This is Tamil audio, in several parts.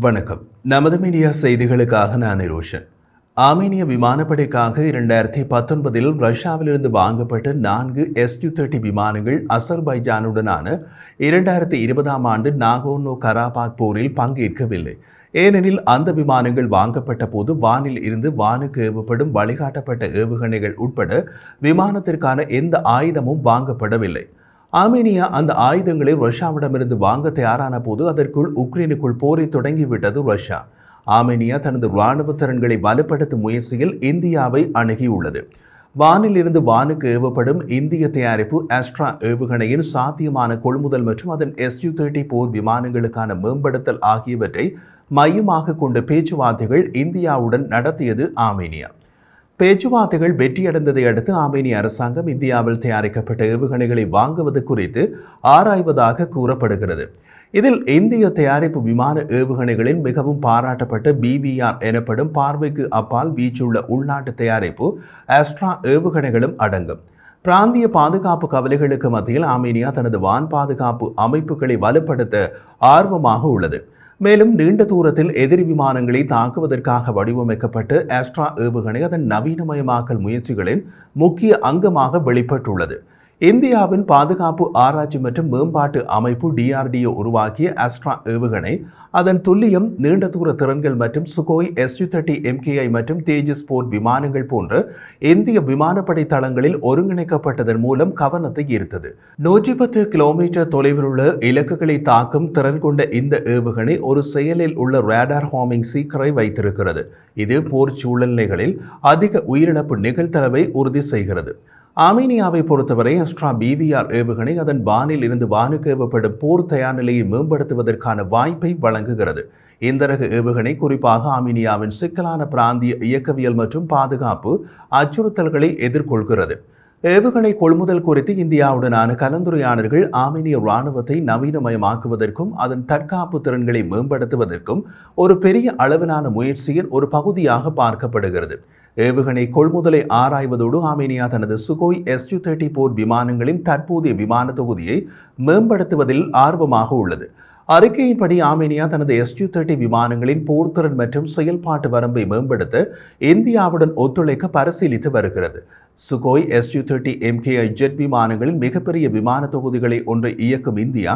வணக்கம். நமது மீடியா செய்திகளுக்காக நான் ரோஷன். ஆர்மேனிய விமானப்படைக்காக இரண்டாயிரத்தி பத்தொன்பதில் ரஷ்யாவிலிருந்து வாங்கப்பட்ட நான்கு எஸ்யூ தேர்ட்டி விமானங்கள் அசர்பைஜானுடனான இரண்டாயிரத்தி இருபதாம் ஆண்டு நாகோர்னோ கராபாக் போரில் பங்கேற்கவில்லை. ஏனெனில் அந்த விமானங்கள் வாங்கப்பட்ட போது வானில் இருந்து வானுக்கு ஏவப்படும் வழிகாட்டப்பட்ட ஏவுகணைகள் உட்பட விமானத்திற்கான எந்த ஆயுதமும் வாங்கப்படவில்லை. ஆர்மேனியா அந்த ஆயுதங்களை ரஷ்யாவிடமிருந்து வாங்க தயாரான போது அதற்குள் உக்ரைனுக்குள் போரை தொடங்கிவிட்டது ரஷ்யா. ஆர்மேனியா தனது இராணுவ திறன்களை வலுப்படுத்தும் முயற்சியில் இந்தியாவை அணுகியுள்ளது. வானிலிருந்து வானுக்கு ஏவப்படும் இந்திய தயாரிப்பு ஆஸ்ட்ரா ஏவுகணையின் சாத்தியமான கொள்முதல் மற்றும் அதன் எஸ்யூ தேர்ட்டி போர் விமானங்களுக்கான மேம்படுத்தல் ஆகியவற்றை மையமாக கொண்ட பேச்சுவார்த்தைகள் இந்தியாவுடன் நடத்தியது ஆர்மேனியா பேச்சுவார்த்தைகள் வெற்றியடைந்ததை அடுத்து ஆர்மேனிய அரசாங்கம் இந்தியாவில் தயாரிக்கப்பட்ட ஏவுகணைகளை வாங்குவது குறித்து ஆராய்வதாக கூறப்படுகிறது. இதில் இந்திய தயாரிப்பு விமான ஏவுகணைகளில் மிகவும் பாராட்டப்பட்ட பிவிஆர் எனப்படும் பார்வைக்கு அப்பால் வீச்சுள்ள உள்நாட்டு தயாரிப்பு ஆஸ்ட்ரா ஏவுகணைகளும் அடங்கும். பிராந்திய பாதுகாப்பு கவலைகளுக்கு மத்தியில் ஆர்மேனியா தனது வான் பாதுகாப்பு அமைப்புகளை வலுப்படுத்த ஆர்வமாக உள்ளது. மேலும் நீண்ட தூரத்தில் எதிரி விமானங்களை தாக்குவதற்காக வடிவமைக்கப்பட்டு ஆஸ்ட்ரா ஏவுகணை அதன் நவீனமயமாக்கல் முயற்சிகளின் முக்கிய அங்கமாக வெளிப்பட்டுள்ளது. இந்தியாவின் பாதுகாப்பு ஆராய்ச்சி மற்றும் மேம்பாட்டு அமைப்பு டிஆர்டிஓ உருவாக்கிய அஸ்ட்ரா ஏவுகணை. அதன் துல்லியம் நீண்ட தூர திறன்கள் மற்றும் சுகோய் எஸ்யூ தேர்ட்டி எம்கேஐ மற்றும் தேஜஸ் போர் விமானங்கள் போன்ற இந்திய விமானப்படை தளங்களில் ஒருங்கிணைக்கப்பட்டதன் மூலம் கவனத்தை ஈர்த்தது. நூற்றி பத்து கிலோமீட்டர் தொலைவில் உள்ள இலக்குகளை தாக்கும் திறன் கொண்ட இந்த ஏவுகணை ஒரு செயலில் உள்ள ரேடார் ஹாமிங் சீக்கரை வைத்திருக்கிறது. இது போர் சூழ்நிலைகளில் அதிக உயிரிழப்பு நிகழ்தளவை உறுதி செய்கிறது. ஆர்மீனியாவை பொறுத்தவரை அஸ்ட்ரா பிவிஆர் ஏவுகணை அதன் வானில் இருந்து வானுக்கு ஏவப்படும் போர் தயார் நிலையை மேம்படுத்துவதற்கான வாய்ப்பை வழங்குகிறது. இந்த ரக ஏவுகணை குறிப்பாக ஆமீனியாவின் சிக்கலான பிராந்திய இயக்கவியல் மற்றும் பாதுகாப்பு அச்சுறுத்தல்களை எதிர்கொள்கிறது. ஏவுகணை கொள்முதல் குறித்து இந்தியாவுடனான கலந்துரையாடல்கள் ஆமீனிய இராணுவத்தை நவீனமயமாக்குவதற்கும் அதன் தற்காப்பு திறன்களை மேம்படுத்துவதற்கும் ஒரு பெரிய அளவிலான முயற்சியின் ஒரு பகுதியாக பார்க்கப்படுகிறது. ஏவுகணை கொள்முதலை ஆராய்வதோடு ஆமேனியா தனது சுகோய் எஸ்யூ தேர்ட்டி போர் விமானங்களின் தற்போதைய விமான தொகுதியை மேம்படுத்துவதில் ஆர்வமாக உள்ளது. அறிக்கையின்படி ஆமேனியா தனது எஸ்யூ தேர்ட்டி விமானங்களின் போர்த்திறன் மற்றும் செயல்பாட்டு வரம்பை மேம்படுத்த இந்தியாவுடன் ஒத்துழைக்க பரிசீலித்து வருகிறது. Sukhoi SU thirty MKI jet விமானங்களின் மிகப்பெரிய விமான தொகுதிகளை ஒன்றை இயக்கும் இந்தியா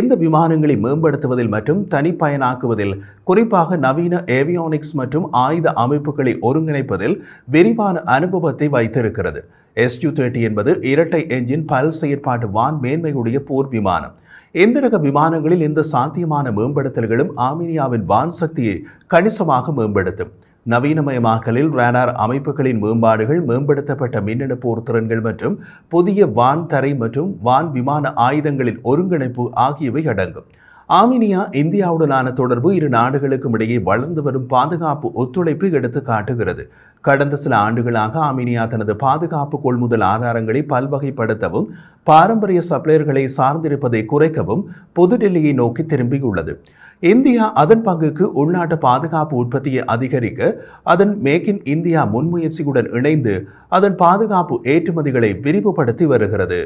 இந்த விமானங்களை மேம்படுத்துவதில் மற்றும் தனிப்பயனாக்குவதில் குறிப்பாக நவீன ஏவியானிக்ஸ் மற்றும் ஆயுத அமைப்புகளை ஒருங்கிணைப்பதில் விரிவான அனுபவத்தை வைத்திருக்கிறது. எஸ்யூ தேர்ட்டி என்பது இரட்டை என்ஜின் பல் செயற்பாட்டு வான் மேன்மையுடைய போர் விமானம். இந்த ரக விமானங்களில் இந்த சாத்தியமான மேம்படுத்தல்களும் ஆர்மீனியாவின் வான் சக்தியை கணிசமாக மேம்படுத்தும். நவீனமயமாக்கலில் ரேடார் அமைப்புகளின் மேம்பாடுகள் மேம்படுத்தப்பட்ட மின்னணு போர் திறன்கள் மற்றும் புதிய வான் தரை மற்றும் வான் விமான ஆயுதங்களின் ஒருங்கிணைப்பு ஆகியவை அடங்கும். ஆமினியா இந்தியாவுடனான தொடர்பு இரு நாடுகளுக்கும் இடையே வளர்ந்து வரும் பாதுகாப்பு ஒத்துழைப்பு எடுத்து காட்டுகிறது கடந்த சில ஆண்டுகளாக ஆமினியா தனது பாதுகாப்பு கொள்முதல் ஆதாரங்களை பல்வகைப்படுத்தவும் பாரம்பரிய சப்ளையர்களை சார்ந்திருப்பதை குறைக்கவும் புதுடெல்லியை நோக்கி திரும்பியுள்ளது. இந்தியா அதன் பங்குக்கு உள்நாட்டு பாதுகாப்பு உற்பத்தியை அதிகரிக்க அதன் மேக் இன் இந்தியா முன்முயற்சியுடன் இணைந்து அதன் பாதுகாப்பு ஏற்றுமதிகளை விரிவுபடுத்தி வருகிறது.